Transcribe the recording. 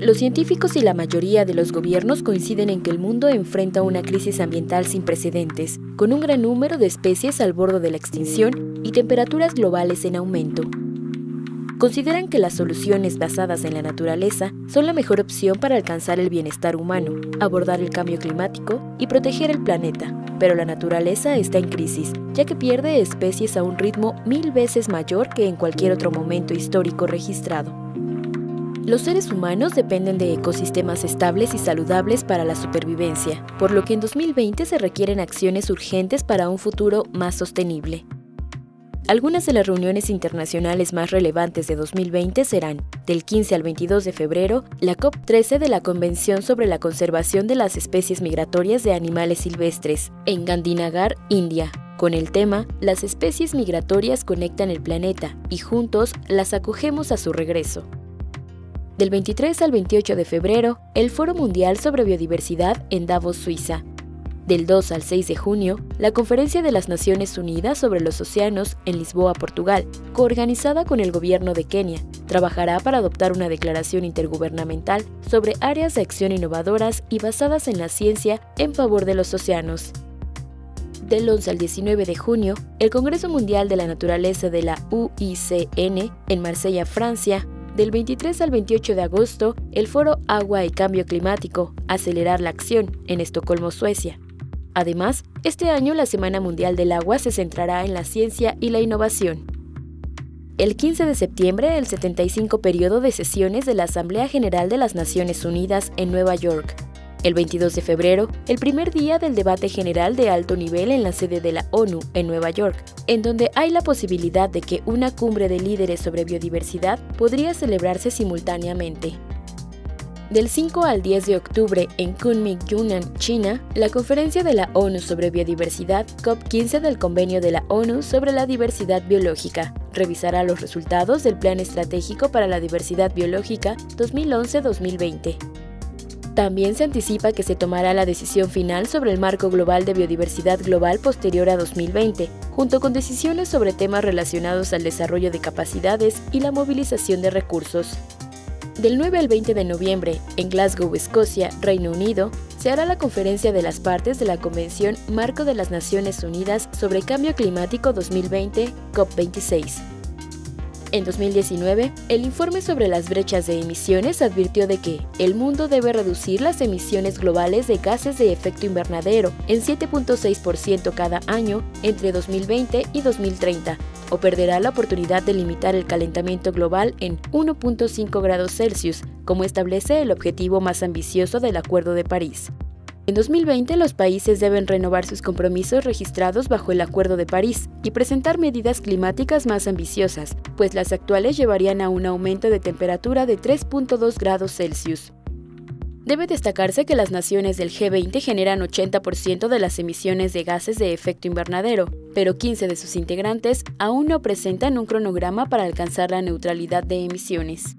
Los científicos y la mayoría de los gobiernos coinciden en que el mundo enfrenta una crisis ambiental sin precedentes, con un gran número de especies al borde de la extinción y temperaturas globales en aumento. Consideran que las soluciones basadas en la naturaleza son la mejor opción para alcanzar el bienestar humano, abordar el cambio climático y proteger el planeta. Pero la naturaleza está en crisis, ya que pierde especies a un ritmo mil veces mayor que en cualquier otro momento histórico registrado. Los seres humanos dependen de ecosistemas estables y saludables para la supervivencia, por lo que en 2020 se requieren acciones urgentes para un futuro más sostenible. Algunas de las reuniones internacionales más relevantes de 2020 serán, del 15 al 22 de febrero, la COP13 de la Convención sobre la Conservación de las Especies Migratorias de Animales Silvestres, en Gandhinagar, India, con el tema Las especies migratorias conectan el planeta y juntos las acogemos a su regreso. Del 23 al 28 de febrero, el Foro Mundial sobre Biodiversidad en Davos, Suiza. Del 2 al 6 de junio, la Conferencia de las Naciones Unidas sobre los Océanos en Lisboa, Portugal, coorganizada con el gobierno de Kenia, trabajará para adoptar una declaración intergubernamental sobre áreas de acción innovadoras y basadas en la ciencia en favor de los océanos. Del 11 al 19 de junio, el Congreso Mundial de la Naturaleza de la UICN en Marsella, Francia, del 23 al 28 de agosto, el foro Agua y Cambio Climático, Acelerar la Acción, en Estocolmo, Suecia. Además, este año la Semana Mundial del Agua se centrará en la ciencia y la innovación. El 15 de septiembre, el 75 periodo de sesiones de la Asamblea General de las Naciones Unidas en Nueva York, el 22 de febrero, el primer día del debate general de alto nivel en la sede de la ONU en Nueva York, en donde hay la posibilidad de que una cumbre de líderes sobre biodiversidad podría celebrarse simultáneamente. Del 5 al 10 de octubre en Kunming, Yunnan, China, la conferencia de la ONU sobre biodiversidad COP15 del Convenio de la ONU sobre la diversidad biológica revisará los resultados del Plan Estratégico para la Diversidad Biológica 2011-2020. También se anticipa que se tomará la decisión final sobre el marco global de biodiversidad global posterior a 2020, junto con decisiones sobre temas relacionados al desarrollo de capacidades y la movilización de recursos. Del 9 al 20 de noviembre, en Glasgow, Escocia, Reino Unido, se hará la conferencia de las partes de la Convención Marco de las Naciones Unidas sobre Cambio Climático 2020, COP26. En 2019, el informe sobre las brechas de emisiones advirtió de que el mundo debe reducir las emisiones globales de gases de efecto invernadero en 7.6% cada año entre 2020 y 2030, o perderá la oportunidad de limitar el calentamiento global en 1.5 grados Celsius, como establece el objetivo más ambicioso del Acuerdo de París. En 2020 los países deben renovar sus compromisos registrados bajo el Acuerdo de París y presentar medidas climáticas más ambiciosas, pues las actuales llevarían a un aumento de temperatura de 3.2 grados Celsius. Debe destacarse que las naciones del G20 generan 80% de las emisiones de gases de efecto invernadero, pero 15 de sus integrantes aún no presentan un cronograma para alcanzar la neutralidad de emisiones.